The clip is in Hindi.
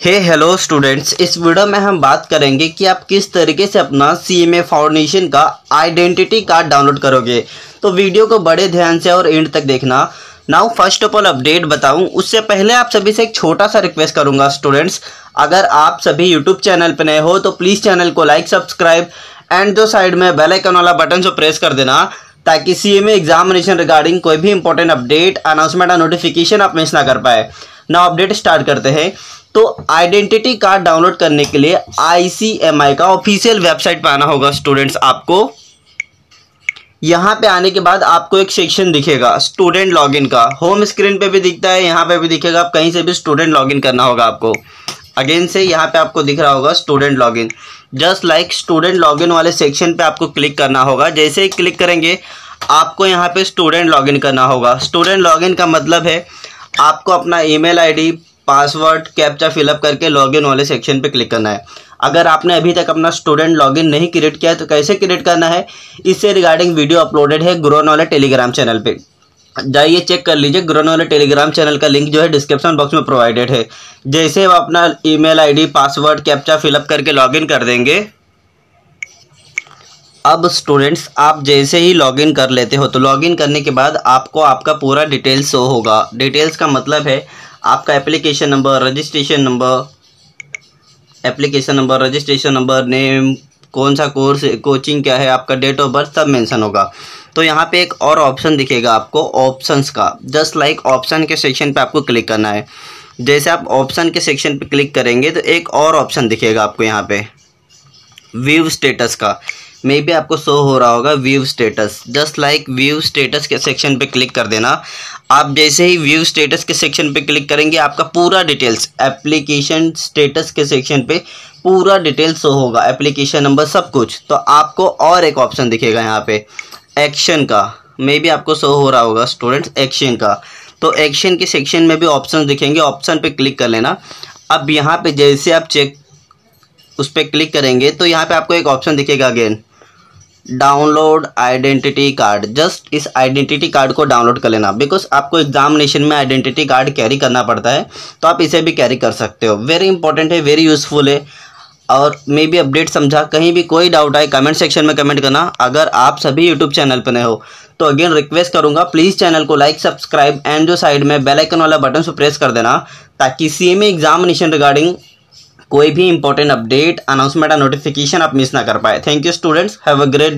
हे हेलो स्टूडेंट्स इस वीडियो में हम बात करेंगे कि आप किस तरीके से अपना सी एम ए फाउंडेशन का आइडेंटिटी कार्ड डाउनलोड करोगे। तो वीडियो को बड़े ध्यान से और एंड तक देखना। Now first of all update बताऊँ। उससे पहले आप सभी से एक छोटा सा रिक्वेस्ट करूँगा स्टूडेंट्स अगर आप सभी यूट्यूब चैनल पर नए हो तो प्लीज़ चैनल को लाइक सब्सक्राइब एंड जो साइड में बेल आइकन वाला बटन से प्रेस कर देना, ताकि सी एम एग्जामिनेशन रिगार्डिंग कोई भी इंपॉर्टेंट अपडेट अनाउंसमेंट और नोटिफिकेशन आप मिस ना कर पाए। ना अपडेट स्टार्ट करते हैं। तो आइडेंटिटी कार्ड डाउनलोड करने के लिए आईसीएमआई का ऑफिशियल वेबसाइट पर आना होगा स्टूडेंट्स आपको। यहाँ पे आने के बाद आपको एक सेक्शन दिखेगा स्टूडेंट लॉगिन का। होम स्क्रीन पे भी दिखता है, यहाँ पे भी दिखेगा, आप कहीं से भी स्टूडेंट लॉगिन करना होगा आपको। अगेन से यहाँ पे आपको दिख रहा होगा student login just like student login वाले सेक्शन पे आपको क्लिक करना होगा। जैसे ही क्लिक करेंगे, आपको यहाँ पे स्टूडेंट लॉगिन करना होगा। स्टूडेंट लॉगिन का मतलब है, आपको अपना email ID password captcha fill up करके लॉगिन वाले सेक्शन पे क्लिक करना है। अगर आपने अभी तक अपना स्टूडेंट लॉगिन नहीं क्रिएट किया है तो कैसे क्रिएट करना है? इससे रिगार्डिंग वीडियो अपलोडेड है ग्रोन वाले टेलीग्राम चैनल पे। जाइए, चेक कर लीजिए, ग्रोन वाले टेलीग्राम चैनल का लिंक जो है डिस्क्रिप्शन बॉक्स में प्रोवाइडेड है। जैसे आप अपना email ID, password captcha fill up करके लॉगिन कर देंगे, अब स्टूडेंट्स, आप जैसे ही लॉगिन कर लेते हो तो लॉगिन करने के बाद आपको आपका पूरा डिटेल्स शो होगा। डिटेल्स का मतलब है आपका application number registration number application number registration number name कौन सा कोर्स कोचिंग क्या है, आपका डेट ऑफ़ बर्थ सब मेंशन होगा। तो यहाँ पे एक और ऑप्शन दिखेगा आपको ऑप्शंस का। जस्ट लाइक ऑप्शन के सेक्शन पे आपको क्लिक करना है। जैसे आप ऑप्शन के सेक्शन पे क्लिक करेंगे तो एक और ऑप्शन दिखेगा आपको यहाँ पे। व्यू स्टेटस का। मे बी आपको शो हो रहा होगा view status just like view status के सेक्शन पे क्लिक कर देना। आप जैसे ही व्यू स्टेटस के सेक्शन पे क्लिक करेंगे, आपका पूरा डिटेल्स एप्लीकेशन स्टेटस के सेक्शन पे पूरा डिटेल्स शो होगा। एप्लीकेशन नंबर सब कुछ। तो आपको और एक ऑप्शन दिखेगा यहाँ पे। एक्शन का। मे बी आपको शो हो रहा होगा स्टूडेंट्स एक्शन का। तो एक्शन के सेक्शन में भी ऑप्शन दिखेंगे। ऑप्शन पे क्लिक कर लेना। अब यहाँ पे जैसे आप चेक उस पर क्लिक करेंगे तो यहाँ पे आपको एक ऑप्शन दिखेगा again download identity card. Just इस आइडेंटिटी कार्ड को डाउनलोड कर लेना। बिकॉज़ आपको एग्जामिनेशन में आइडेंटिटी कार्ड कैरी करना पड़ता है तो आप इसे भी कैरी कर सकते हो। वेरी इंपॉर्टेंट है वेरी यूज़फुल है। और मे बी अपडेट समझा, कहीं भी कोई डाउट आए कमेंट सेक्शन में कमेंट करना। अगर आप सभी यूट्यूब चैनल पर नए हो तो अगेन रिक्वेस्ट करूँगा प्लीज़ चैनल को लाइक सब्सक्राइब एंड जो साइड में बेल आइकन वाला बटन से प्रेस कर देना, ताकि सी एम एग्जामिनेशन रिगार्डिंग कोई भी इंपॉर्टेंट अपडेट अनाउंसमेंट और नोटिफिकेशन आप मिस ना कर पाए। Thank you students have a great